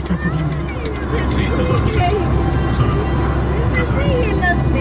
está subiendo. Sí, nos vamos. Solo. Casa de... los perros.